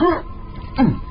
嗯嗯。